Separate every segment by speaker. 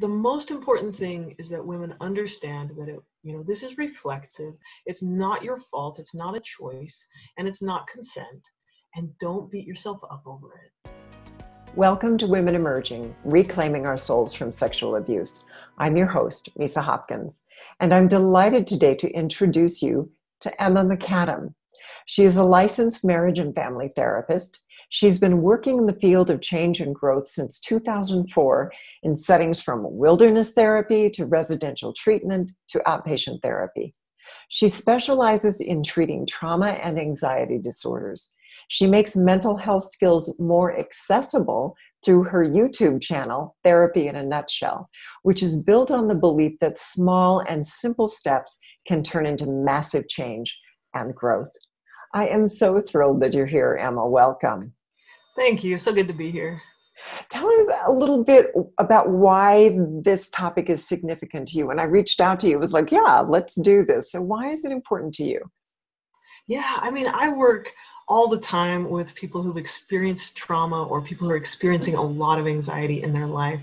Speaker 1: the most important thing is that women understand that it you know this is reflexive. It's not your fault. It's not a choice and it's not consent. And don't beat yourself up over it.
Speaker 2: Welcome to women emerging reclaiming our souls from sexual abuse. I'm your host misa hopkins and i'm delighted today to introduce you to emma mcadam. She is a licensed marriage and family therapist She's been working in the field of change and growth since 2004 in settings from wilderness therapy to residential treatment to outpatient therapy. She specializes in treating trauma and anxiety disorders. She makes mental health skills more accessible through her YouTube channel, Therapy in a Nutshell, which is built on the belief that small and simple steps can turn into massive change and growth. I am so thrilled that you're here, Emma. Welcome.
Speaker 1: Thank you. So good to be here.
Speaker 2: Tell us a little bit about why this topic is significant to you. When I reached out to you, it was like, yeah, let's do this. So, why is it important to you?
Speaker 1: Yeah, I mean, I work all the time with people who've experienced trauma or people who are experiencing a lot of anxiety in their life.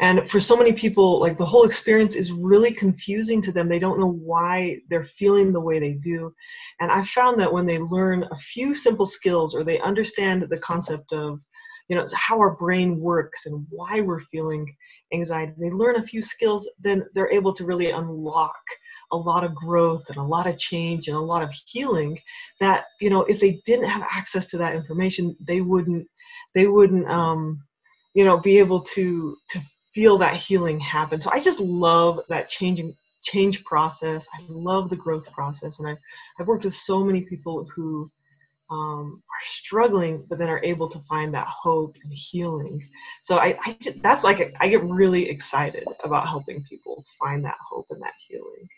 Speaker 1: And for so many people, like the whole experience is really confusing to them. They don't know why they're feeling the way they do. And I found that when they learn a few simple skills or they understand the concept of, you know, how our brain works and why we're feeling anxiety, they learn a few skills, then they're able to really unlock a lot of growth and a lot of change and a lot of healing that you know if they didn't have access to that information they wouldn't they wouldn't um you know be able to to feel that healing happen so i just love that changing change process i love the growth process and i've, I've worked with so many people who um, are struggling but then are able to find that hope and healing so I, I that's like i get really excited about helping people find that hope and that healing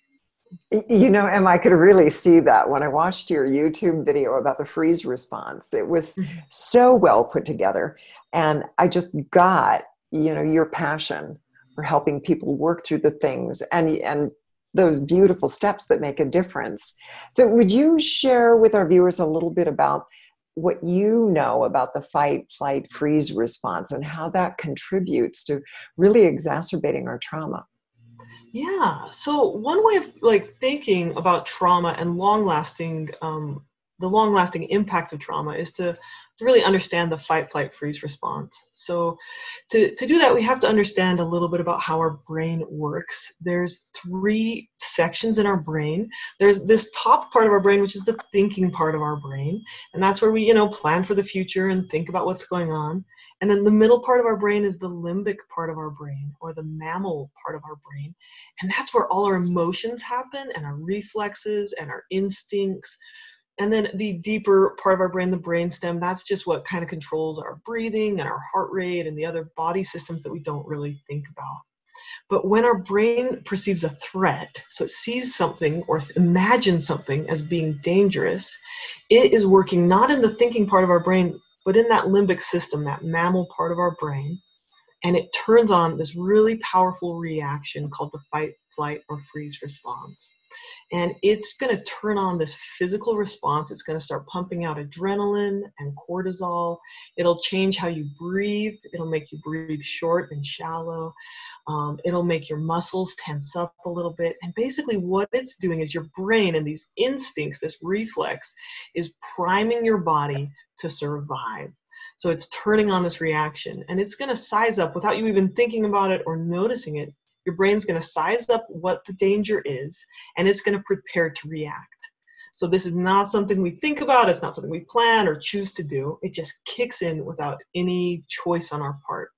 Speaker 2: you know, Emma, I could really see that when I watched your YouTube video about the freeze response. It was mm-hmm. so well put together. And I just got, you know, your passion for helping people work through the things and, and those beautiful steps that make a difference. So, would you share with our viewers a little bit about what you know about the fight, flight, freeze response and how that contributes to really exacerbating our trauma?
Speaker 1: Yeah. So one way of like thinking about trauma and long-lasting, um, the long-lasting impact of trauma is to, to really understand the fight, flight, freeze response. So to, to do that, we have to understand a little bit about how our brain works. There's three sections in our brain. There's this top part of our brain, which is the thinking part of our brain. And that's where we, you know, plan for the future and think about what's going on. And then the middle part of our brain is the limbic part of our brain or the mammal part of our brain. And that's where all our emotions happen and our reflexes and our instincts. And then the deeper part of our brain, the brainstem, that's just what kind of controls our breathing and our heart rate and the other body systems that we don't really think about. But when our brain perceives a threat, so it sees something or imagines something as being dangerous, it is working not in the thinking part of our brain, but in that limbic system, that mammal part of our brain, and it turns on this really powerful reaction called the fight, flight, or freeze response. And it's going to turn on this physical response. It's going to start pumping out adrenaline and cortisol. It'll change how you breathe. It'll make you breathe short and shallow. Um, it'll make your muscles tense up a little bit. And basically, what it's doing is your brain and these instincts, this reflex, is priming your body to survive. So it's turning on this reaction and it's going to size up without you even thinking about it or noticing it. Your brain's going to size up what the danger is and it's going to prepare to react. So this is not something we think about, it's not something we plan or choose to do. It just kicks in without any choice on our part.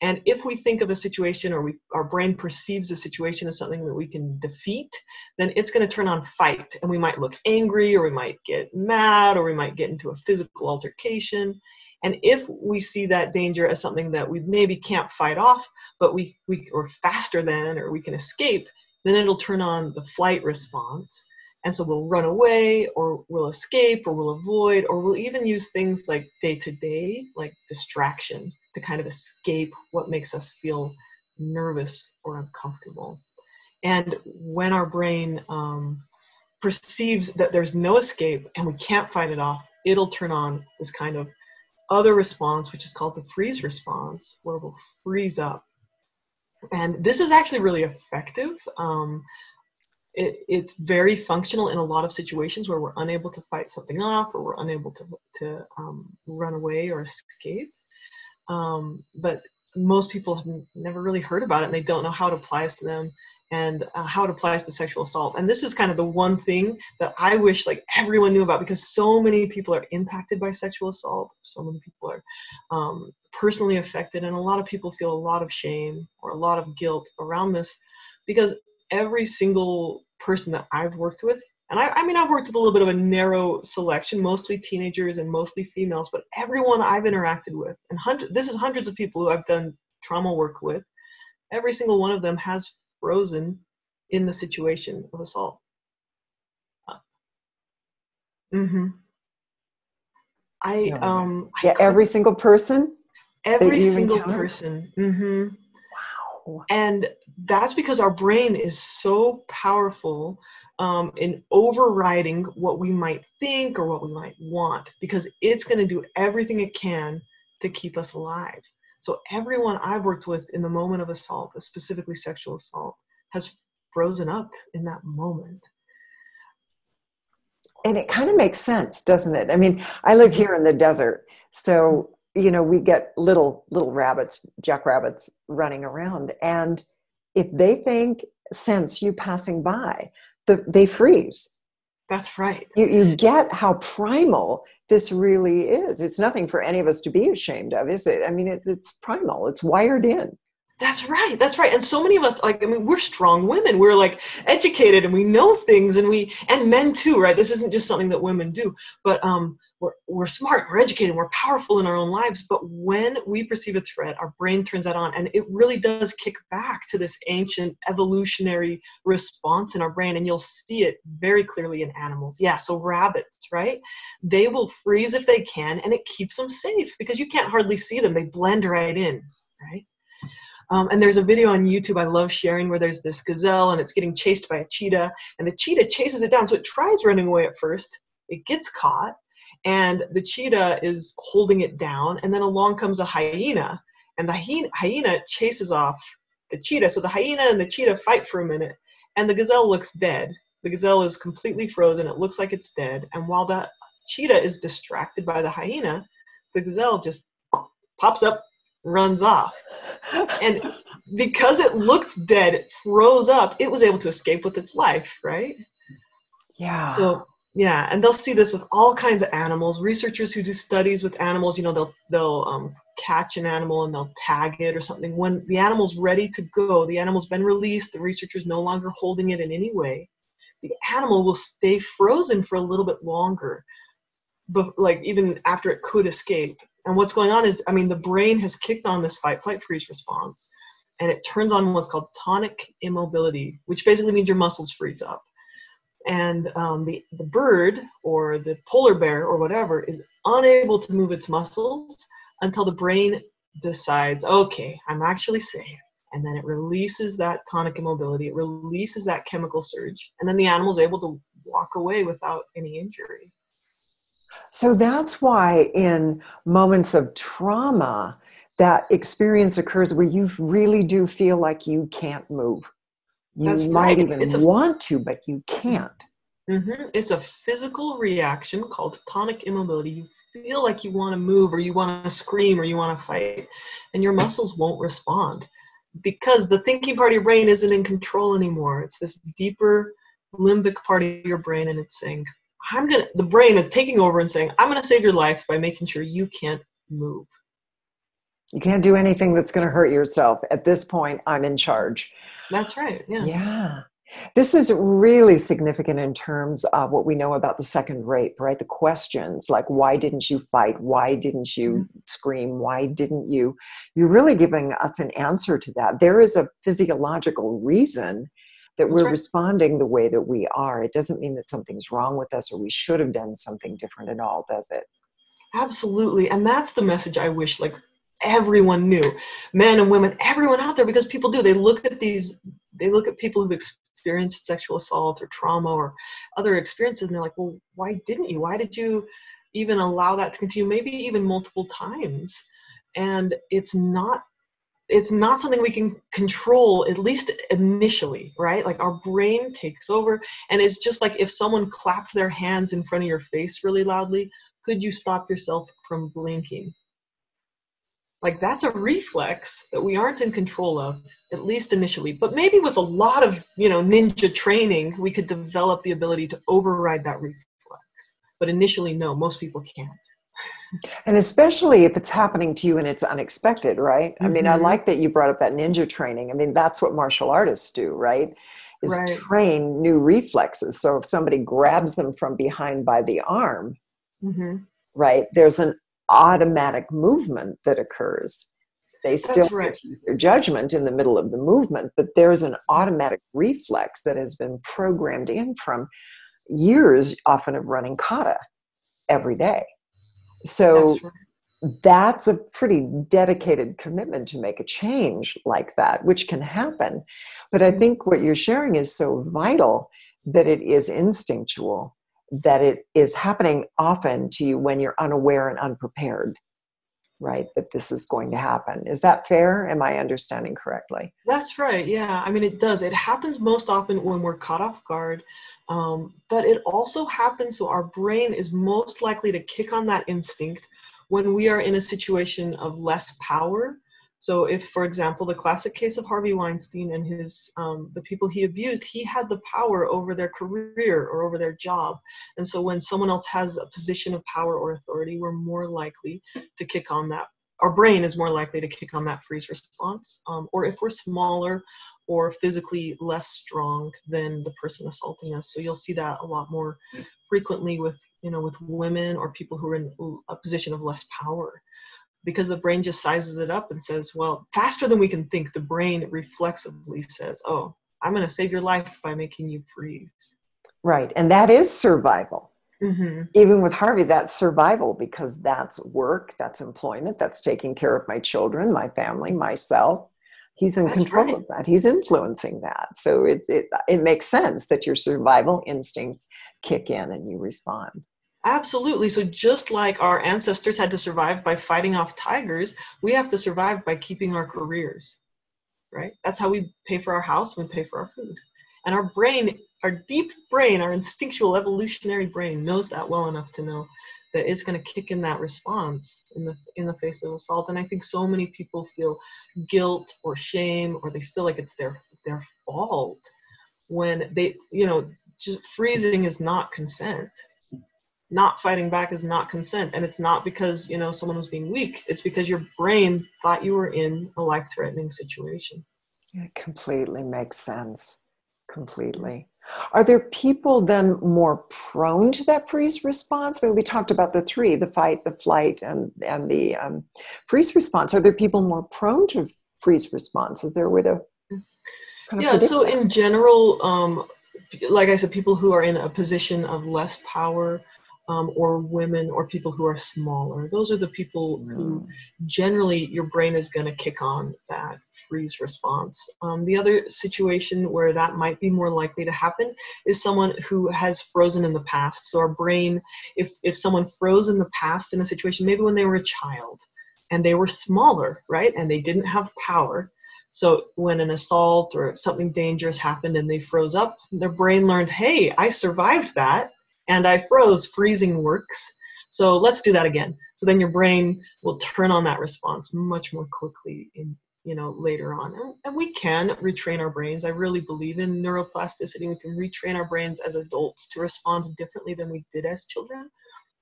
Speaker 1: And if we think of a situation or we, our brain perceives a situation as something that we can defeat, then it's going to turn on fight. And we might look angry or we might get mad or we might get into a physical altercation. And if we see that danger as something that we maybe can't fight off, but we, we or faster than or we can escape, then it'll turn on the flight response. And so we'll run away or we'll escape or we'll avoid or we'll even use things like day to day, like distraction to kind of escape what makes us feel nervous or uncomfortable. And when our brain um, perceives that there's no escape and we can't fight it off, it'll turn on this kind of other response, which is called the freeze response, where we'll freeze up. and this is actually really effective. Um, it, it's very functional in a lot of situations where we're unable to fight something off or we're unable to, to um, run away or escape. Um, but most people have never really heard about it and they don't know how it applies to them and uh, how it applies to sexual assault. And this is kind of the one thing that I wish like everyone knew about because so many people are impacted by sexual assault. So many people are um, personally affected, and a lot of people feel a lot of shame or a lot of guilt around this because every single person that I've worked with, and I, I mean, I've worked with a little bit of a narrow selection, mostly teenagers and mostly females, but everyone I've interacted with, and hundred, this is hundreds of people who I've done trauma work with, every single one of them has frozen in the situation of assault. Mm-hmm. I um
Speaker 2: yeah, every single person.
Speaker 1: Every single person. Mm-hmm. Wow. And that's because our brain is so powerful um, in overriding what we might think or what we might want because it's going to do everything it can to keep us alive. So everyone I've worked with in the moment of assault, uh, specifically sexual assault, has frozen up in that moment.
Speaker 2: And it kind of makes sense, doesn't it? I mean, I live here in the desert, so you know we get little little rabbits, jackrabbits running around, and if they think sense you passing by, the, they freeze.
Speaker 1: That's right.
Speaker 2: You, you get how primal this really is. It's nothing for any of us to be ashamed of, is it? I mean, it's, it's primal, it's wired in.
Speaker 1: That's right. That's right. And so many of us, like, I mean, we're strong women. We're like educated and we know things and we, and men too, right? This isn't just something that women do, but um, we're, we're smart, we're educated, we're powerful in our own lives. But when we perceive a threat, our brain turns that on and it really does kick back to this ancient evolutionary response in our brain. And you'll see it very clearly in animals. Yeah. So rabbits, right? They will freeze if they can and it keeps them safe because you can't hardly see them. They blend right in, right? Um, and there's a video on YouTube I love sharing where there's this gazelle and it's getting chased by a cheetah, and the cheetah chases it down. So it tries running away at first, it gets caught, and the cheetah is holding it down. And then along comes a hyena, and the hyena chases off the cheetah. So the hyena and the cheetah fight for a minute, and the gazelle looks dead. The gazelle is completely frozen, it looks like it's dead. And while the cheetah is distracted by the hyena, the gazelle just pops up, runs off. And because it looked dead, it froze up, it was able to escape with its life, right?
Speaker 2: Yeah.
Speaker 1: So yeah, and they'll see this with all kinds of animals. Researchers who do studies with animals, you know, they'll they'll um, catch an animal and they'll tag it or something. When the animal's ready to go, the animal's been released, the researcher's no longer holding it in any way. The animal will stay frozen for a little bit longer, but like even after it could escape. And what's going on is, I mean, the brain has kicked on this fight, flight, freeze response, and it turns on what's called tonic immobility, which basically means your muscles freeze up. And um, the, the bird or the polar bear or whatever is unable to move its muscles until the brain decides, okay, I'm actually safe. And then it releases that tonic immobility, it releases that chemical surge, and then the animal is able to walk away without any injury.
Speaker 2: So that's why in moments of trauma, that experience occurs where you really do feel like you can't move. You that's might right. even a, want to, but you can't.
Speaker 1: Mm-hmm. It's a physical reaction called tonic immobility. You feel like you want to move, or you want to scream, or you want to fight, and your muscles won't respond because the thinking part of your brain isn't in control anymore. It's this deeper limbic part of your brain, and it's saying, I'm gonna the brain is taking over and saying, I'm gonna save your life by making sure you can't move.
Speaker 2: You can't do anything that's gonna hurt yourself. At this point, I'm in charge.
Speaker 1: That's right. Yeah.
Speaker 2: Yeah. This is really significant in terms of what we know about the second rape, right? The questions like, why didn't you fight? Why didn't you mm-hmm. scream? Why didn't you? You're really giving us an answer to that. There is a physiological reason that we're right. responding the way that we are. It doesn't mean that something's wrong with us or we should have done something different at all, does it?
Speaker 1: Absolutely. And that's the message I wish like everyone knew. Men and women, everyone out there because people do. They look at these they look at people who've experienced sexual assault or trauma or other experiences and they're like, "Well, why didn't you? Why did you even allow that to continue maybe even multiple times?" And it's not it's not something we can control at least initially right? Like our brain takes over and it's just like if someone clapped their hands in front of your face really loudly could you stop yourself from blinking? Like that's a reflex that we aren't in control of at least initially. But maybe with a lot of you know ninja training we could develop the ability to override that reflex. But initially no most people can't
Speaker 2: and especially if it's happening to you and it's unexpected right mm-hmm. i mean i mm-hmm. like that you brought up that ninja training i mean that's what martial artists do right is right. train new reflexes so if somebody grabs them from behind by the arm mm-hmm. right there's an automatic movement that occurs they still right. use their judgment in the middle of the movement but there's an automatic reflex that has been programmed in from years often of running kata every day so that's, right. that's, a pretty dedicated commitment to make a change like that, which can happen. But I mm-hmm. think what you're sharing is so vital that it is instinctual, that it is happening often to you when you're unaware and unprepared right that this is going to happen. Is that fair? Am i understanding correctly?
Speaker 1: That's right. Yeah. I mean it does. It happens most often when we're caught off guard um, but it also happens so our brain is most likely to kick on that instinct when we are in a situation of less power. So, if, for example, the classic case of Harvey Weinstein and his um, the people he abused, he had the power over their career or over their job, and so when someone else has a position of power or authority, we're more likely to kick on that. Our brain is more likely to kick on that freeze response. Um, or if we're smaller or physically less strong than the person assaulting us. So you'll see that a lot more frequently with you know with women or people who are in a position of less power. Because the brain just sizes it up and says well faster than we can think. The brain reflexively says oh i'm going to save your life by making you freeze.
Speaker 2: Right and that is survival. Mm-hmm. even with harvey that's survival because that's work that's employment that's taking care of my children my family myself he's in That's control right. of that. He's influencing that. So it's it, it makes sense that your survival instincts kick in and you respond.
Speaker 1: Absolutely. So just like our ancestors had to survive by fighting off tigers we have to survive by keeping our careers right? That's how we pay for our house and we pay for our food. And our brain our deep brain our instinctual evolutionary brain knows that well enough to know that is going to kick in that response in the in the face of assault. And i think so many people feel guilt or shame or they feel like it's their their fault when they you know just freezing is not consent. Not fighting back is not consent. And it's not because you know someone was being weak. It's because your brain thought you were in a life threatening situation
Speaker 2: it completely makes sense. Completely. Are there people then more prone to that freeze response? I mean, we talked about the three: the fight, the flight, and and the um, freeze response. Are there people more prone to freeze response? Is there a way to?
Speaker 1: Kind of yeah. So that? in general, um, like I said, people who are in a position of less power um, or women or people who are smaller. Those are the people mm. who generally your brain is going to kick on that freeze response. Um, the other situation where that might be more likely to happen is someone who has frozen in the past. So our brain, if, if someone froze in the past in a situation, maybe when they were a child and they were smaller, right, and they didn't have power, so when an assault or something dangerous happened and they froze up, their brain learned, hey, I survived that and I froze, freezing works. So let's do that again. So then your brain will turn on that response much more quickly in you know later on. And, and we can retrain our brains. I really believe in neuroplasticity. We can retrain our brains as adults to respond differently than we did as children.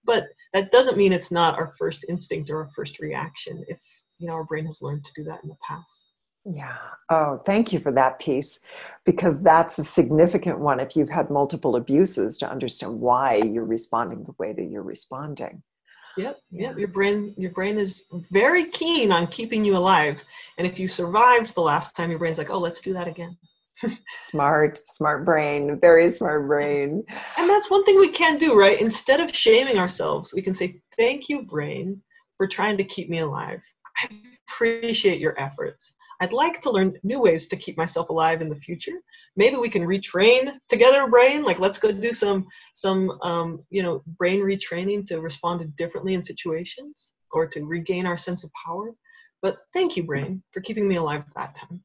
Speaker 1: But that doesn't mean it's not our first instinct or our first reaction if you know our brain has learned to do that in the past.
Speaker 2: Yeah. Oh, thank you for that piece because that's a significant one if you've had multiple abuses to understand why you're responding the way that you're responding.
Speaker 1: Yep, yep. Your brain your brain is very keen on keeping you alive. And if you survived the last time, your brain's like, "Oh, let's do that again."
Speaker 2: smart, smart brain, very smart brain.
Speaker 1: And that's one thing we can do, right? Instead of shaming ourselves, we can say, "Thank you, brain, for trying to keep me alive. I appreciate your efforts. I'd like to learn new ways to keep myself alive in the future. Maybe we can retrain together, brain. Like let's go do some some um, you know brain retraining to respond differently in situations or to regain our sense of power. But thank you, brain, for keeping me alive at that time.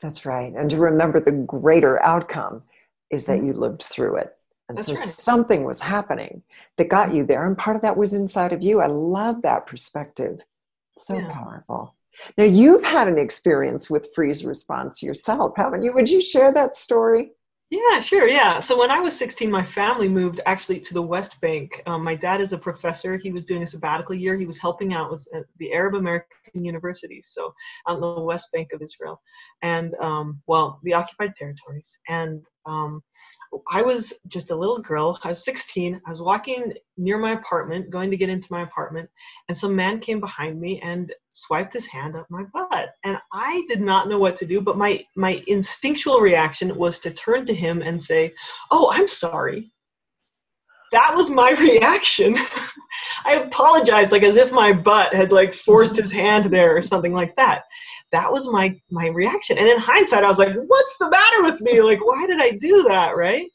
Speaker 2: That's right. And to remember the greater outcome is that mm-hmm. you lived through it. And That's so right. something was happening that got you there. And part of that was inside of you. I love that perspective. So yeah. powerful. Now, you've had an experience with freeze response yourself, haven't you? Would you share that story?
Speaker 1: Yeah, sure. Yeah. So when I was 16, my family moved actually to the West Bank. Um, my dad is a professor. He was doing a sabbatical year. He was helping out with uh, the Arab American universities, so on the West Bank of Israel, and um, well, the occupied territories. And um, I was just a little girl. I was 16. I was walking near my apartment, going to get into my apartment, and some man came behind me and swiped his hand up my butt. And I did not know what to do, but my my instinctual reaction was to turn to him and say, "Oh, I'm sorry." That was my reaction. I apologized like as if my butt had like forced his hand there or something like that that was my my reaction and in hindsight i was like what's the matter with me like why did i do that right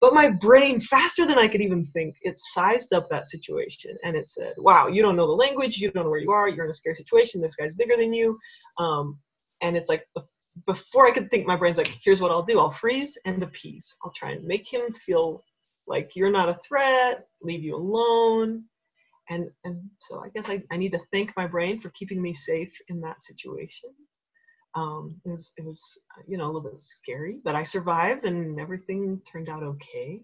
Speaker 1: but my brain faster than i could even think it sized up that situation and it said wow you don't know the language you don't know where you are you're in a scary situation this guy's bigger than you. Um, and it's like before i could think my brain's like here's what i'll do i'll freeze and appease. I'll try and make him feel like you're not a threat leave you alone. And and so i guess I, I need to thank my brain for keeping me safe in that situation um, it was it was you know a little bit scary but i survived and everything turned out okay.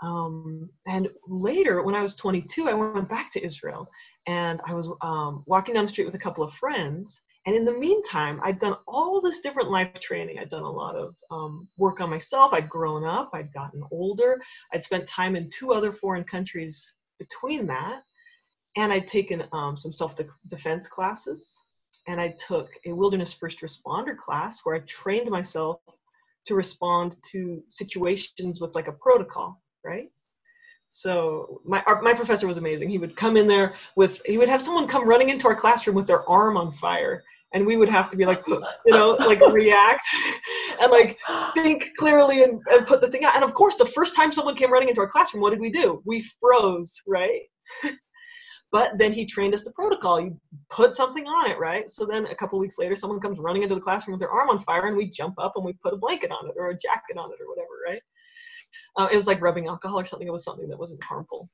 Speaker 1: Um, and later when i was 22 i went back to israel and i was um, walking down the street with a couple of friends. And in the meantime i'd done all this different life training. I'd done a lot of um, work on myself. I'd grown up. I'd gotten older. I'd spent time in two other foreign countries between that. And I'd taken um, some self-defense classes, and I took a wilderness first responder class where I trained myself to respond to situations with like a protocol, right? So my our, my professor was amazing. He would come in there with he would have someone come running into our classroom with their arm on fire, and we would have to be like, you know, like react and like think clearly and, and put the thing out. And of course, the first time someone came running into our classroom, what did we do? We froze, right? But then he trained us the protocol. You put something on it, right? So then a couple weeks later, someone comes running into the classroom with their arm on fire, and we jump up and we put a blanket on it or a jacket on it or whatever, right? Uh, it was like rubbing alcohol or something. It was something that wasn't harmful.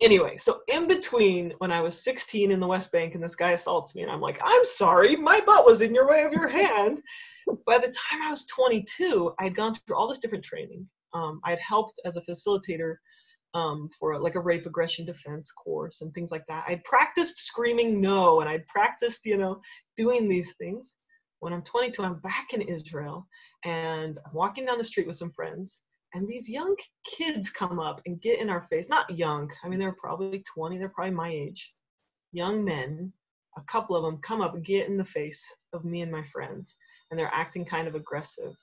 Speaker 1: Anyway, so in between when I was 16 in the West Bank and this guy assaults me, and I'm like, I'm sorry, my butt was in your way of your hand. By the time I was 22, I had gone through all this different training. Um, I had helped as a facilitator um, for like a rape aggression defense course and things like that. I'd practiced screaming no and I'd practiced, you know, doing these things. When I'm 22, I'm back in Israel and I'm walking down the street with some friends and these young kids come up and get in our face. Not young, I mean, they're probably 20, they're probably my age. Young men, a couple of them come up and get in the face of me and my friends and they're acting kind of aggressive.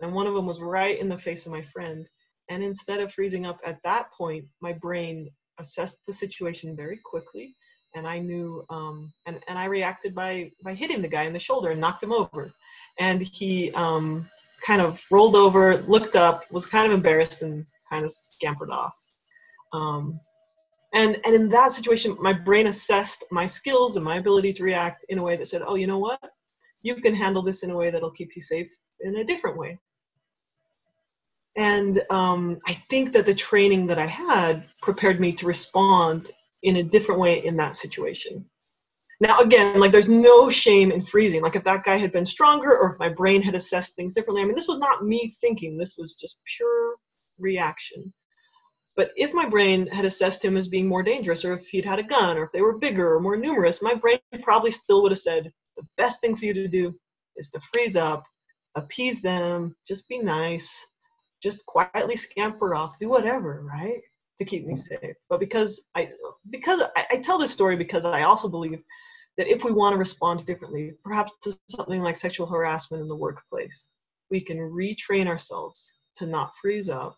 Speaker 1: And one of them was right in the face of my friend and instead of freezing up at that point, my brain assessed the situation very quickly. And I knew, um, and, and I reacted by, by hitting the guy in the shoulder and knocked him over. And he um, kind of rolled over, looked up, was kind of embarrassed, and kind of scampered off. Um, and, and in that situation, my brain assessed my skills and my ability to react in a way that said, oh, you know what? You can handle this in a way that'll keep you safe in a different way and um, i think that the training that i had prepared me to respond in a different way in that situation. Now again like there's no shame in freezing. Like if that guy had been stronger or if my brain had assessed things differently. I mean this was not me thinking. This was just pure reaction. But if my brain had assessed him as being more dangerous or if he'd had a gun or if they were bigger or more numerous my brain probably still would have said the best thing for you to do is to freeze up appease them just be nice just quietly scamper off, do whatever, right? To keep me mm-hmm. safe. But because I because I, I tell this story because I also believe that if we want to respond differently, perhaps to something like sexual harassment in the workplace, we can retrain ourselves to not freeze up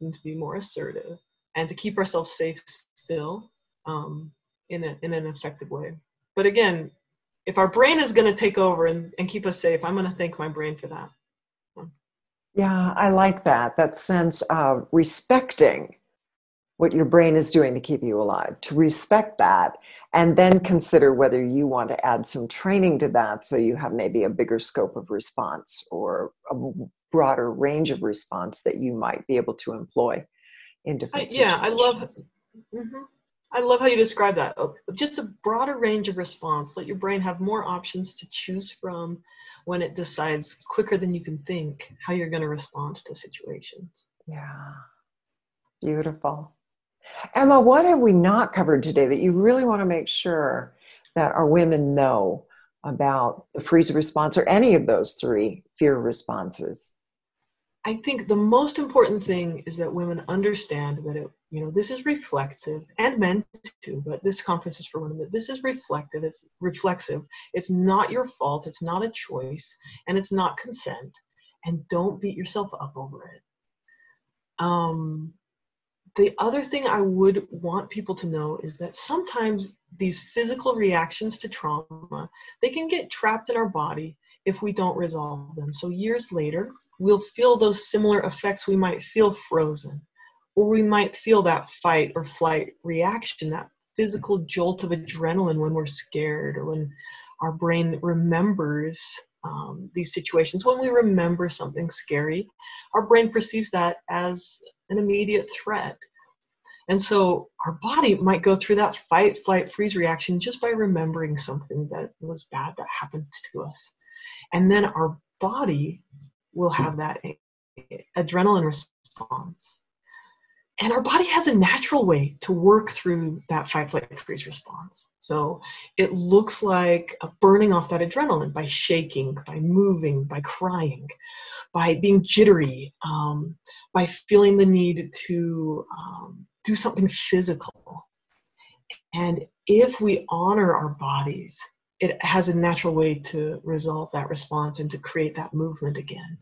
Speaker 1: and to be more assertive and to keep ourselves safe still um, in, a, in an effective way. But again, if our brain is going to take over and, and keep us safe, I'm going to thank my brain for that.
Speaker 2: Yeah, I like that. That sense of respecting what your brain is doing to keep you alive, to respect that, and then consider whether you want to add some training to that so you have maybe a bigger scope of response or a broader range of response that you might be able to employ in different
Speaker 1: I, yeah i love mm-hmm. I love how you describe that just a broader range of response. Let your brain have more options to choose from when it decides quicker than you can think how you're going to respond to situations.
Speaker 2: Yeah. Beautiful. Emma what have we not covered today that you really want to make sure that our women know about the freeze response or any of those three fear responses
Speaker 1: I think the most important thing is that women understand that it, you know, this is reflective and men too, but this conference is for women. That this is reflective. It's reflexive. It's not your fault. It's not a choice, and it's not consent. And don't beat yourself up over it. Um, the other thing I would want people to know is that sometimes these physical reactions to trauma they can get trapped in our body if we don't resolve them. So years later, we'll feel those similar effects. We might feel frozen, or we might feel that fight or flight reaction, that physical jolt of adrenaline when we're scared or when our brain remembers um, these situations. When we remember something scary, our brain perceives that as an immediate threat. And so our body might go through that fight, flight, freeze reaction just by remembering something that was bad that happened to us and then our body will have that adrenaline response. And our body has a natural way to work through that fight flight freeze response. So it looks like burning off that adrenaline by shaking by moving by crying by being jittery um, by feeling the need to um, do something physical. And if we honor our bodies it has a natural way to resolve that response and to create that movement again.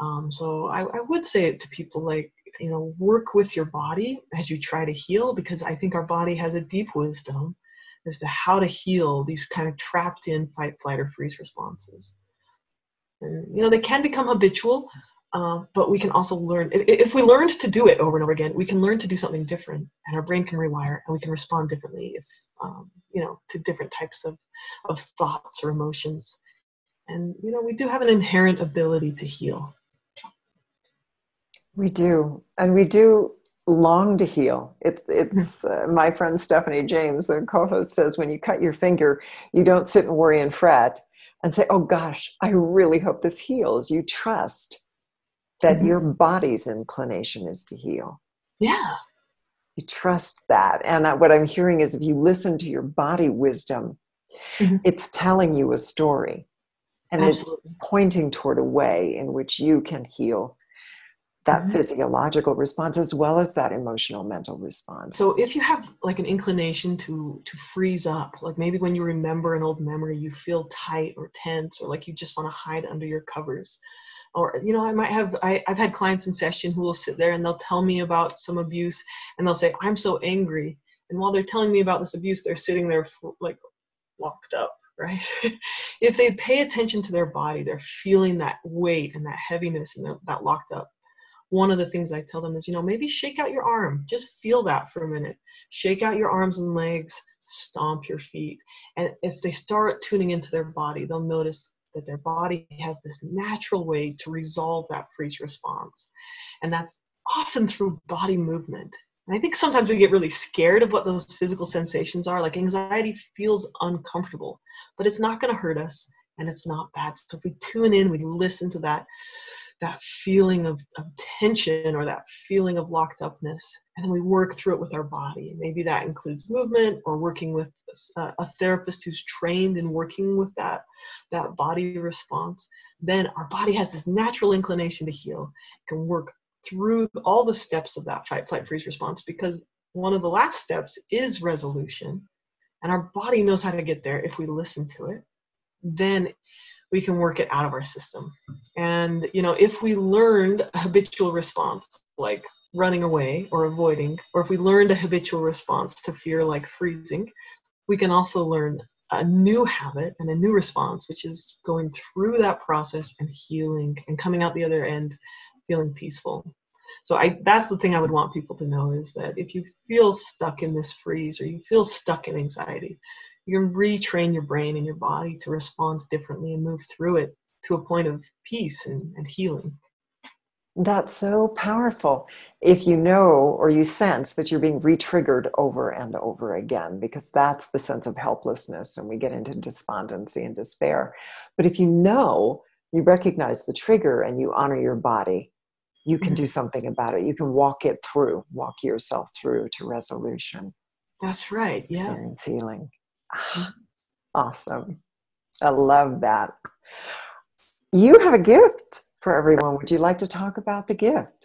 Speaker 1: Um, so I, I, would say it to people like, you know, work with your body as you try to heal because I think our body has a deep wisdom as to how to heal these kind of trapped in fight, flight, or freeze responses. And, you know, they can become habitual, uh, but we can also learn, if, if we learned to do it over and over again, we can learn to do something different and our brain can rewire and we can respond differently if, um, you know, to different types of, of thoughts or emotions. And, you know, we do have an inherent ability to heal.
Speaker 2: We do. And we do long to heal. It's, it's uh, my friend Stephanie James, the co host, says when you cut your finger, you don't sit and worry and fret and say, oh gosh, I really hope this heals. You trust that mm-hmm. your body's inclination is to heal.
Speaker 1: Yeah.
Speaker 2: You trust that. And what I'm hearing is if you listen to your body wisdom, mm-hmm. it's telling you a story and Absolutely. it's pointing toward a way in which you can heal that mm-hmm. physiological response as well as that emotional mental response
Speaker 1: so if you have like an inclination to to freeze up like maybe when you remember an old memory you feel tight or tense or like you just want to hide under your covers or you know i might have I, i've had clients in session who will sit there and they'll tell me about some abuse and they'll say i'm so angry. And while they're telling me about this abuse they're sitting there like locked up right? If they pay attention to their body they're feeling that weight and that heaviness and that locked up. One of the things i tell them is you know maybe shake out your arm. Just feel that for a minute. Shake out your arms and legs. Stomp your feet. And if they start tuning into their body they'll notice that their body has this natural way to resolve that freeze response. And that's often through body movement. And I think sometimes we get really scared of what those physical sensations are. Like anxiety feels uncomfortable, but it's not going to hurt us and it's not bad. So if we tune in, we listen to that that feeling of, of tension or that feeling of locked upness and then we work through it with our body. Maybe that includes movement or working with a, a therapist who's trained in working with that that body response then our body has this natural inclination to heal. It can work through all the steps of that fight flight freeze response because one of the last steps is resolution and our body knows how to get there if we listen to it. Then we can work it out of our system. And you know, if we learned a habitual response like running away or avoiding, or if we learned a habitual response to fear like freezing, we can also learn a new habit and a new response, which is going through that process and healing and coming out the other end feeling peaceful. So I that's the thing I would want people to know is that if you feel stuck in this freeze or you feel stuck in anxiety, you can retrain your brain and your body to respond differently and move through it to a point of peace and, and healing.
Speaker 2: That's so powerful. If you know or you sense that you're being re-triggered over and over again, because that's the sense of helplessness, and we get into despondency and despair. But if you know, you recognize the trigger and you honor your body, you can do mm-hmm. something about it. You can walk it through, walk yourself through to resolution.
Speaker 1: That's right. Yeah.
Speaker 2: Experience healing. awesome. I love that. You have a gift for everyone. Would you like to talk about the gift?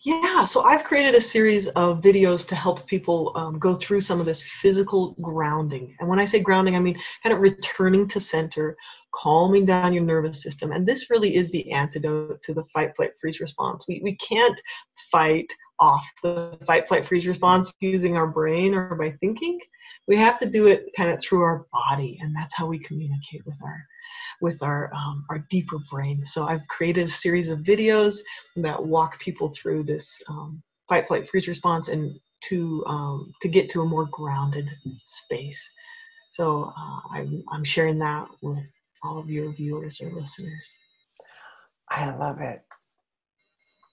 Speaker 1: Yeah, so I've created a series of videos to help people um, go through some of this physical grounding. And when I say grounding, I mean kind of returning to center, calming down your nervous system. And this really is the antidote to the fight, flight, freeze response. We, we can't fight off the fight, flight, freeze response using our brain or by thinking. We have to do it kind of through our body, and that's how we communicate with our with our um, our deeper brain. So I've created a series of videos that walk people through this um, fight, flight, freeze response, and to um, to get to a more grounded space. So uh, I'm I'm sharing that with all of your viewers or listeners.
Speaker 2: I love it.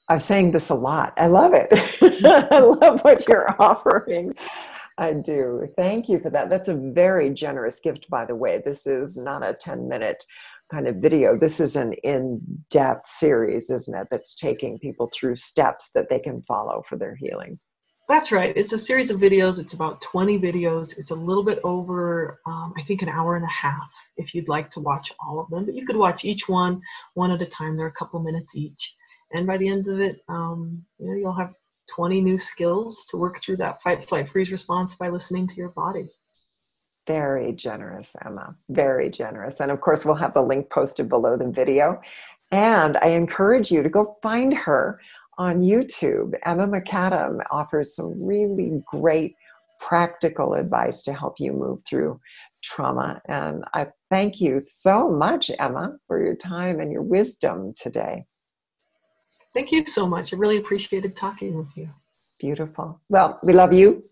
Speaker 2: I'm saying this a lot. I love it. I love what you're offering. I do. Thank you for that. That's a very generous gift, by the way. This is not a 10 minute kind of video. This is an in depth series, isn't it? That's taking people through steps that they can follow for their healing.
Speaker 1: That's right. It's a series of videos. It's about 20 videos. It's a little bit over, um, I think, an hour and a half if you'd like to watch all of them. But you could watch each one one at a time. They're a couple minutes each. And by the end of it, um, you know, you'll have 20 new skills to work through that fight, flight, freeze response by listening to your body.
Speaker 2: Very generous, Emma. Very generous. And of course, we'll have the link posted below the video. And I encourage you to go find her on YouTube. Emma McAdam offers some really great practical advice to help you move through trauma. And I thank you so much, Emma, for your time and your wisdom today.
Speaker 1: Thank you so much. I really appreciated talking with you.
Speaker 2: Beautiful. Well, we love you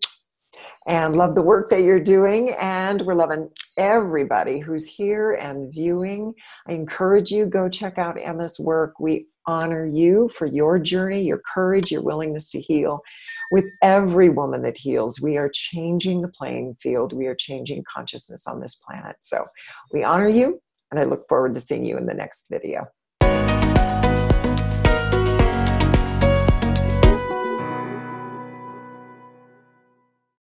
Speaker 2: and love the work that you're doing. And we're loving everybody who's here and viewing. I encourage you, go check out Emma's work. We honor you for your journey, your courage, your willingness to heal. With every woman that heals, we are changing the playing field. We are changing consciousness on this planet. So we honor you, and I look forward to seeing you in the next video.